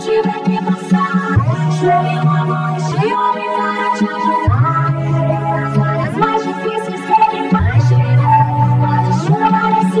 tiver que passar. Chame o amor e cheio para te ajudar. As horas mais difíceis querem mais chegar. Pode chamar esse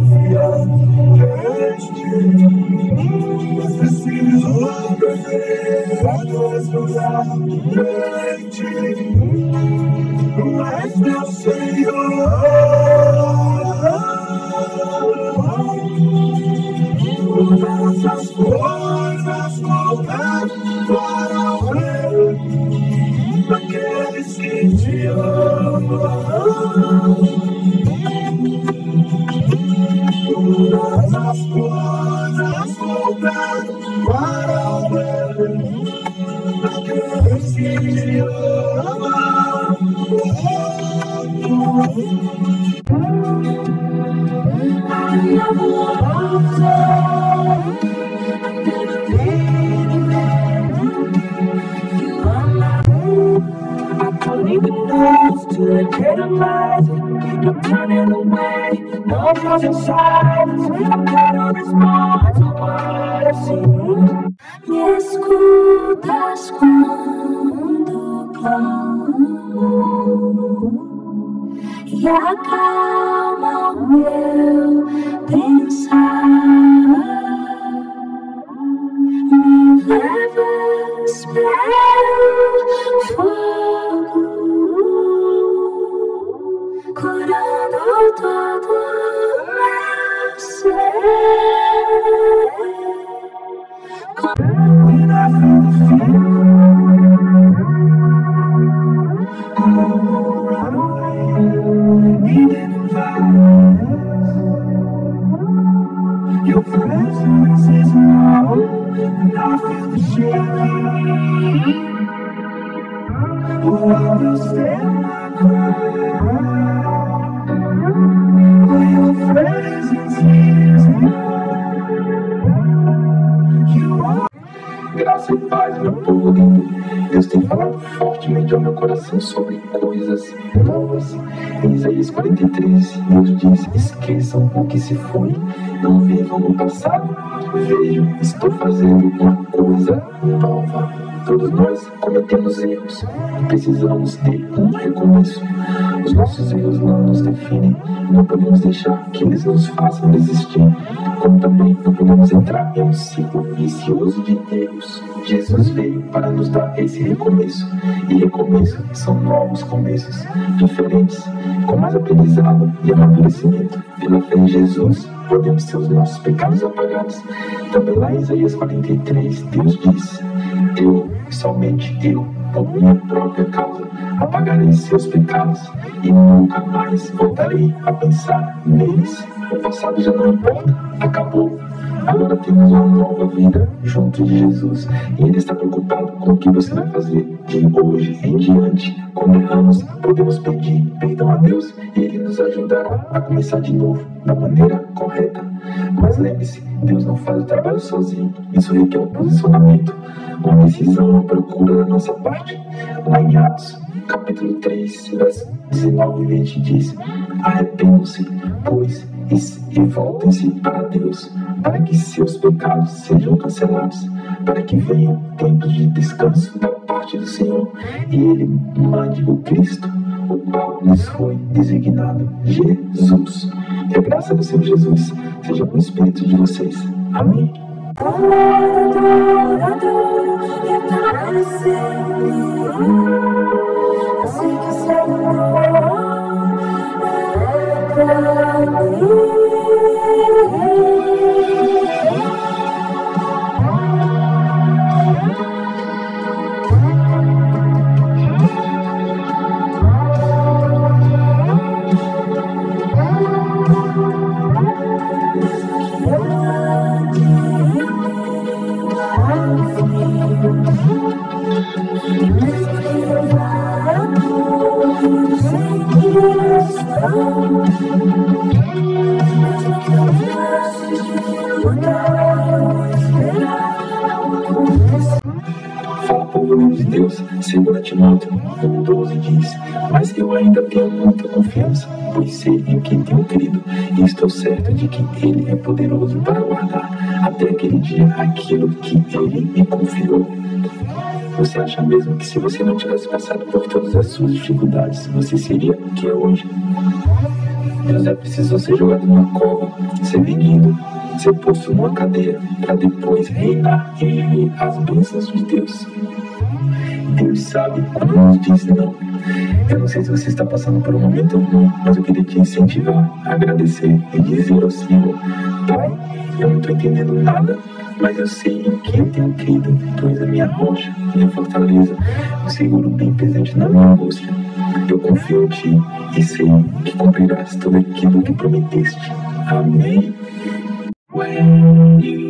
ti. Tu és meu Senhor. Todas as coisas cooperam para o bem daqueles que te amam. Todas as coisas to legitimize it. No turning away, no pause inside. I've gotta respond to what I've seen. Me escutas quando clamo e acalma o meu Your presence is now, and I feel the shaking. Oh, I will stand my ground. Your presence is now. You are. Graça e paz, meu povo fortemente ao meu coração sobre coisas novas. Em Isaías 43, Deus diz: Esqueçam o que se foi, não vivam no passado. Vejam, estou fazendo uma coisa nova. Todos nós cometemos erros e precisamos ter um recomeço. Os nossos erros não nos definem, não podemos deixar que eles nos façam desistir, como também não podemos entrar em um ciclo vicioso de erros. Jesus veio para nos dar esse recomeço, e recomeço são novos começos, diferentes, com mais aprendizado e amadurecimento. Pela fé em Jesus, podemos ter os nossos pecados apagados. Também lá em Isaías 43, Deus diz: Eu, somente eu, por minha própria causa, apagarei seus pecados e nunca mais voltarei a pensar neles. O passado já não importa, acabou. Agora temos uma nova vida junto de Jesus e Ele está preocupado com o que você vai fazer de hoje em diante. Quando erramos, podemos pedir perdão a Deus e Ele nos ajudará a começar de novo da maneira correta. Mas lembre-se, Deus não faz o trabalho sozinho. Isso requer um posicionamento, uma decisão, uma procura da nossa parte. Lá em Atos, capítulo 3, versos 19 e 20 diz: Arrependam-se, pois, e voltem-se para Deus, para que seus pecados sejam cancelados, para que venham tempos de descanso da parte do Senhor, e Ele mande o Cristo, o qual lhes foi designado Jesus. E a graça do Senhor Jesus seja com o Espírito de vocês. Amém. Adoro, Fala por meio de Deus, 2 Timóteo 12 diz: Mas eu ainda tenho muita confiança, pois sei em quem tenho crido, e estou certo de que Ele é poderoso para guardar até aquele dia aquilo que Ele me confiou. Você acha mesmo que se você não tivesse passado por todas as suas dificuldades, você seria o que é hoje? José precisou ser jogado numa cova, ser vendido, ser posto numa cadeia, para depois reinar e viver as bênçãos de Deus. Deus sabe quando nos diz não. Eu não sei se você está passando por um momento ruim, mas eu queria te incentivar a agradecer e dizer ao Senhor: Pai, eu não estou entendendo nada, mas eu sei em quem eu tenho crido. Tu és a minha rocha, minha fortaleza, o seguro bem presente na minha angústia. Eu confio em Ti e sei que cumprirás tudo aquilo que prometeste. Amém. When you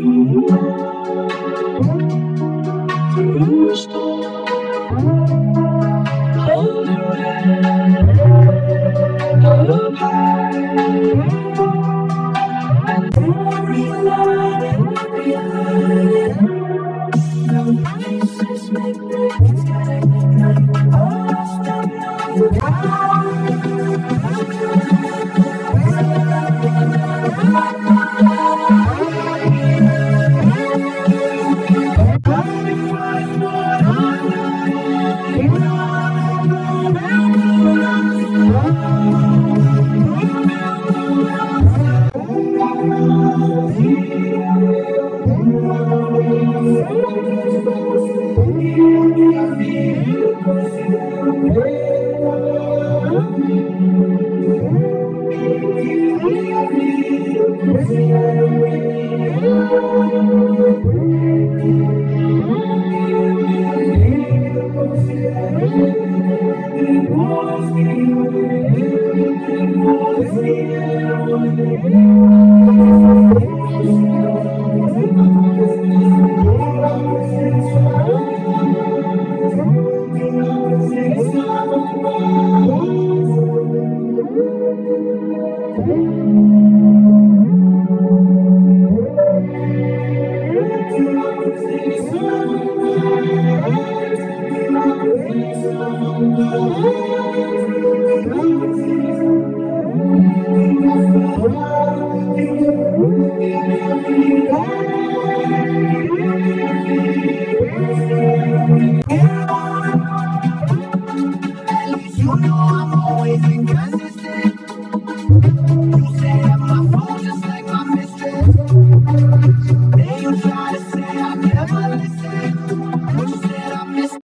You.